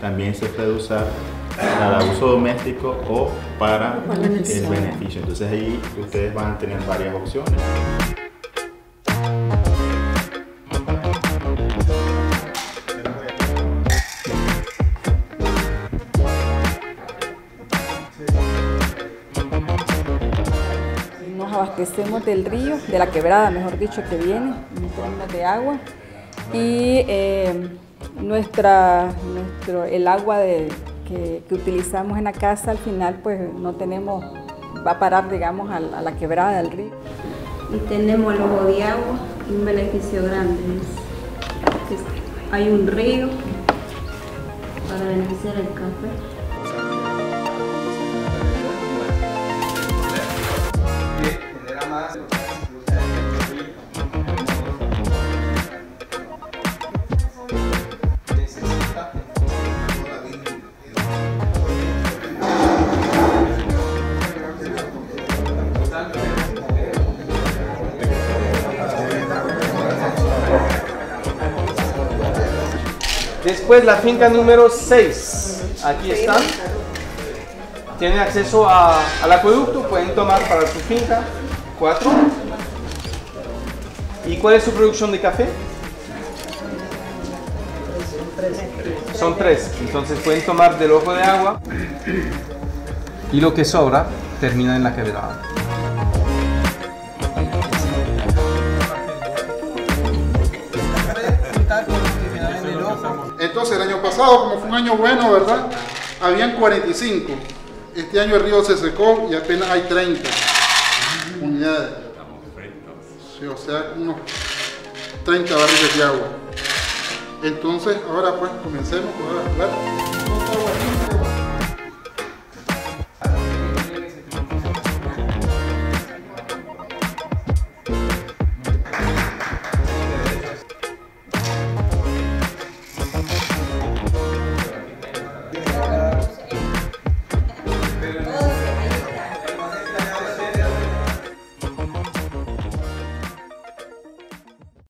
también se puede usar para uso doméstico o para el beneficio. Entonces ahí ustedes van a tener varias opciones. Nos abastecemos del río, de la quebrada, mejor dicho, que viene, en términos de agua. Y eh, nuestra, nuestro, el agua que, utilizamos en la casa al final pues no tenemos, va a parar digamos a, la quebrada del río. Y tenemos el ojo de agua y un beneficio grande. Hay un río para beneficiar el café. Después la finca número 6. Aquí está. Tienen acceso al acueducto, pueden tomar para su finca. 4. ¿Y cuál es su producción de café? Son tres. Entonces pueden tomar del ojo de agua y lo que sobra termina en la quebrada. Entonces el año pasado, como fue un año bueno, ¿verdad? Habían 45. Este año el río se secó y apenas hay 30 unidades. Sí, o sea, unos 30 barriles de agua. Entonces, ahora pues comencemos ver.